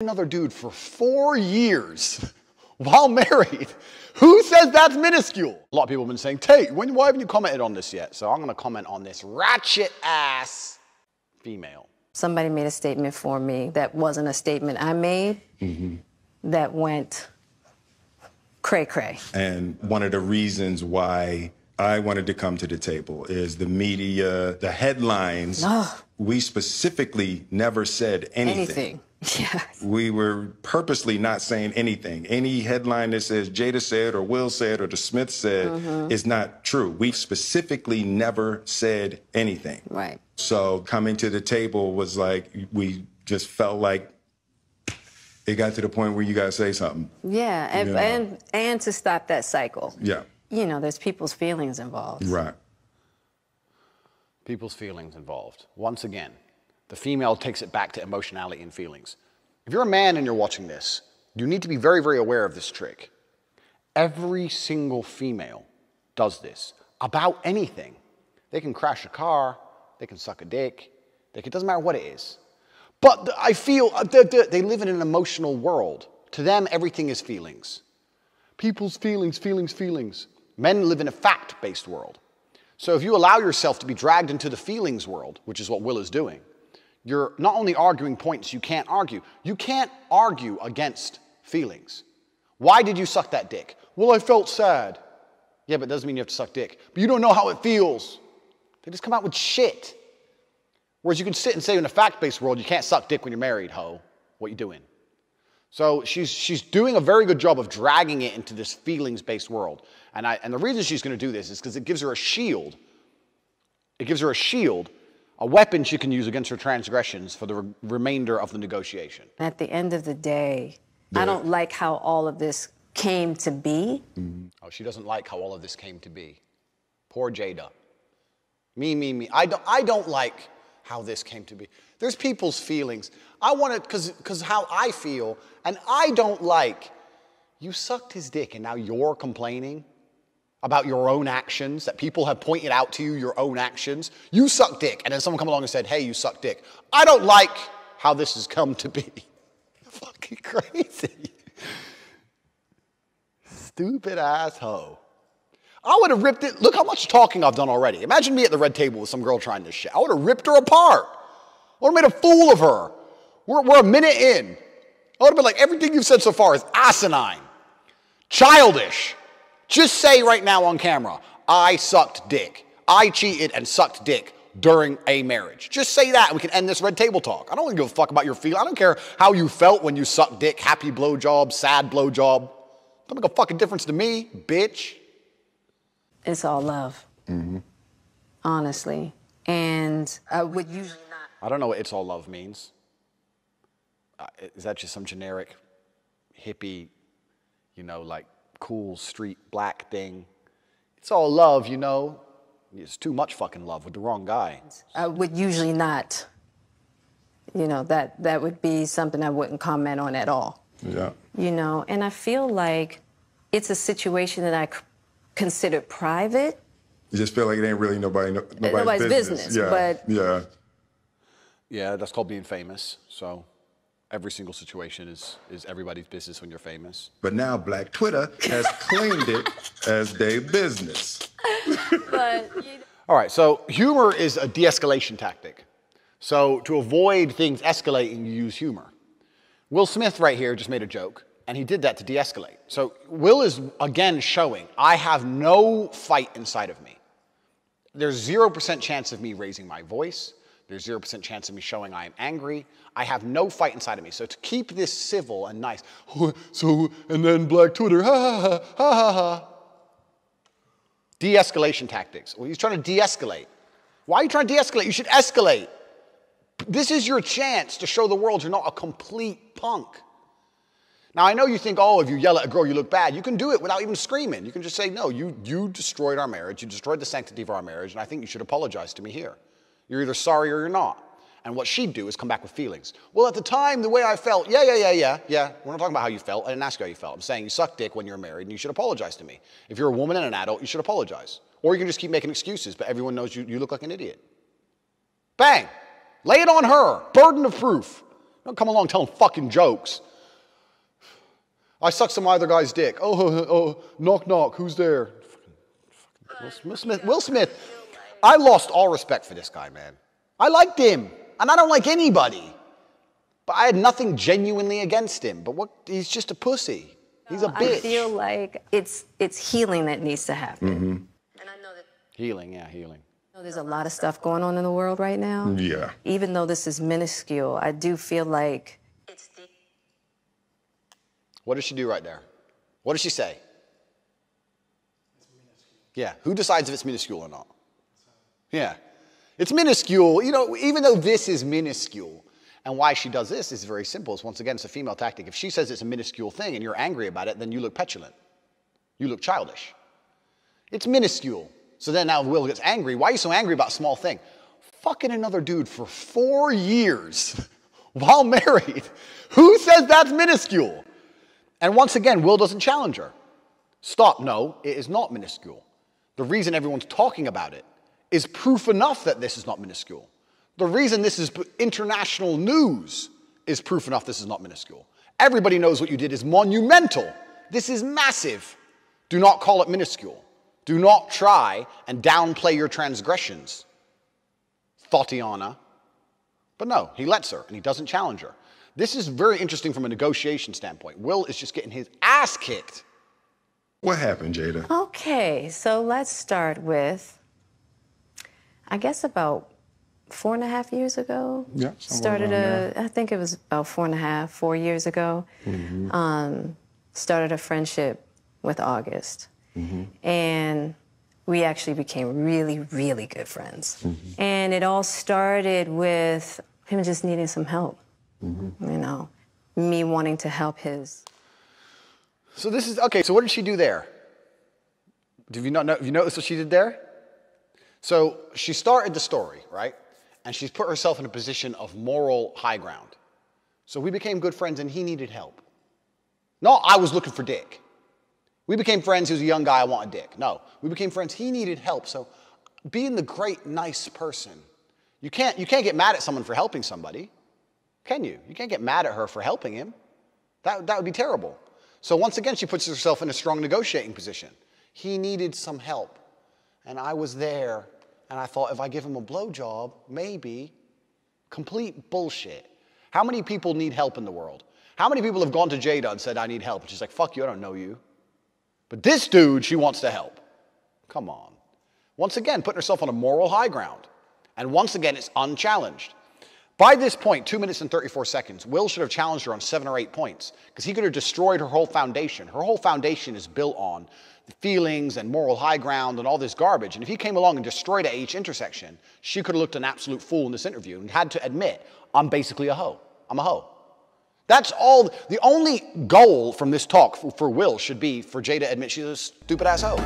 another dude for four years while married. Who says that's minuscule? A lot of people have been saying, Tate, when, why haven't you commented on this yet? So I'm gonna comment on this ratchet ass female. Somebody made a statement for me that wasn't a statement I made mm-hmm. that went cray cray. And one of the reasons why I wanted to come to the table is the media, the headlines. Ugh. We specifically never said anything. Anything. Yes. We were purposely not saying anything. Any headline that says Jada said or Will said or the Smith said mm-hmm. is not true. We specifically never said anything. Right. So coming to the table was like we just felt like it got to the point where you gotta say something. Yeah, and, Yeah. and and to stop that cycle. Yeah. You know, there's people's feelings involved. Right. people's feelings involved. Once again, the female takes it back to emotionality and feelings. If you're a man and you're watching this, you need to be very, very aware of this trick. Every single female does this about anything. They can crash a car, they can suck a dick, they can, it doesn't matter what it is. But I feel uh, they- live in an emotional world. To them, everything is feelings. People's feelings, feelings, feelings. Men live in a fact based world. So if you allow yourself to be dragged into the feelings world, which is what Will is doing, you're not only arguing points you can't argue, you can't argue against feelings. Why did you suck that dick? Well, I felt sad. Yeah, but it doesn't mean you have to suck dick. But you don't know how it feels. They just come out with shit. Whereas you can sit and say in a fact based world, you can't suck dick when you're married, ho. What you doing? So she's, she's doing a very good job of dragging it into this feelings based world. And, I, and the reason she's going to do this is because it gives her a shield. It gives her a shield, a weapon she can use against her transgressions for the re- remainder of the negotiation. At the end of the day, I don't like how all of this came to be. Mm-hmm. Oh, she doesn't like how all of this came to be. Poor Jada. Me, me, me. I don't, I don't like how this came to be. There's people's feelings. I want it because because how I feel, and I don't like you sucked his dick and now you're complaining about your own actions that people have pointed out to you, your own actions. You suck dick, and then someone come along and said, hey, you suck dick. I don't like how this has come to be. Fucking crazy. Stupid asshole. I would have ripped it. Look how much talking I've done already. Imagine me at the red table with some girl trying this shit. I would have ripped her apart. I would have made a fool of her. We're, we're a minute in. I would have been like, everything you've said so far is asinine, childish. Just say right now on camera, I sucked dick. I cheated and sucked dick during a marriage. Just say that and we can end this red table talk. I don't give a fuck about your feeling. I don't care how you felt when you sucked dick, happy blowjob, sad blowjob. Don't make a fucking difference to me, bitch. It's all love. Honestly. And I would usually not. I don't know what it's all love means. Uh, is that just some generic hippie, you know, like cool street black thing? It's all love, you know. It's too much fucking love with the wrong guy. I would usually not. You know, that that would be something I wouldn't comment on at all. Yeah. You know, and I feel like it's a situation that I c- consider private. You just feel like it ain't really nobody, no, nobody's, nobody's business. business, Yeah. but- yeah. Yeah, that's called being famous. So every single situation is, is everybody's business when you're famous. But now Black Twitter has claimed it as their business. But All right, so humor is a de escalation tactic. So to avoid things escalating, you use humor. Will Smith, right here, just made a joke, and he did that to de escalate. So Will is again showing I have no fight inside of me. There's 0% chance of me raising my voice. There's 0% chance of me showing I am angry. I have no fight inside of me. So to keep this civil and nice, so, and then Black Twitter, ha ha ha, ha ha ha. De escalation tactics. Well, he's trying to de escalate. Why are you trying to de escalate? You should escalate. This is your chance to show the world you're not a complete punk. Now, I know you think, oh, if you yell at a girl, you look bad. You can do it without even screaming. You can just say, no, you, you destroyed our marriage. You destroyed the sanctity of our marriage, and I think you should apologize to me here. You're either sorry or you're not. And what she'd do is come back with feelings. Well, at the time, the way I felt, yeah, yeah, yeah, yeah, yeah. We're not talking about how you felt. I didn't ask you how you felt. I'm saying you sucked dick when you're married, and you should apologize to me. If you're a woman and an adult, you should apologize. Or you can just keep making excuses, but everyone knows you, you look like an idiot. Bang! Lay it on her. Burden of proof. Don't come along telling fucking jokes. I sucked some other guy's dick. Oh, oh, oh, knock, knock. Who's there? Uh, Will Smith. Will Smith. I lost all respect for this guy, man. I liked him, and I don't like anybody. But I had nothing genuinely against him. But what? He's just a pussy. He's a bitch. I feel like it's it's healing that needs to happen. Mm-hmm. And I know that Healing, yeah, healing. you know, there's a lot of stuff going on in the world right now. Yeah. Even though this is minuscule, I do feel like it's the What does she do right there? What does she say? Yeah, who decides if it's minuscule or not? Yeah, it's minuscule. You know, even though this is minuscule, and why she does this is very simple. It's once again, it's a female tactic. If she says it's a minuscule thing and you're angry about it, then you look petulant. You look childish. It's minuscule. So then now Will gets angry. Why are you so angry about a small thing? Fucking another dude for four years while married. Who says that's minuscule? And once again, Will doesn't challenge her. Stop. No, it is not minuscule. The reason everyone's talking about it is proof enough that this is not minuscule. The reason this is international news is proof enough this is not minuscule. Everybody knows what you did is monumental. This is massive. Do not call it minuscule. Do not try and downplay your transgressions. Thotiana. But no, he lets her and he doesn't challenge her. This is very interesting from a negotiation standpoint. Will is just getting his ass kicked. What happened, Jada? Okay, so let's start with, I guess about four and a half years ago. Yeah, Started a, I think it was about four and a half, four years ago. Mm-hmm. Um, started a friendship with August, Mm-hmm. and we actually became really, really good friends. Mm-hmm. And it all started with him just needing some help. Mm-hmm. You know, me wanting to help his So this is okay. So what did she do there? Do you not know? You noticed what she did there? So she started the story, right? And she's put herself in a position of moral high ground. So we became good friends, and he needed help. No, I was looking for dick. We became friends. He was a young guy. I wanted dick. No, we became friends. He needed help. So being the great, nice person, you can't, you can't get mad at someone for helping somebody, can you? You can't get mad at her for helping him. That, that would be terrible. So once again, she puts herself in a strong negotiating position. He needed some help, and I was there, and I thought if I give him a blowjob, maybe. Complete bullshit. How many people need help in the world? How many people have gone to Jada and said, I need help? And she's like, fuck you, I don't know you. But this dude, she wants to help. Come on. Once again, putting herself on a moral high ground. And once again, it's unchallenged. By this point, two minutes and 34 seconds, Will should have challenged her on seven or eight points because he could have destroyed her whole foundation. Her whole foundation is built on feelings and moral high ground and all this garbage. And if he came along and destroyed at each intersection, she could have looked an absolute fool in this interview and had to admit, I'm basically a hoe. I'm a hoe. That's all. The only goal from this talk for, for Will should be for Jada to admit she's a stupid ass hoe.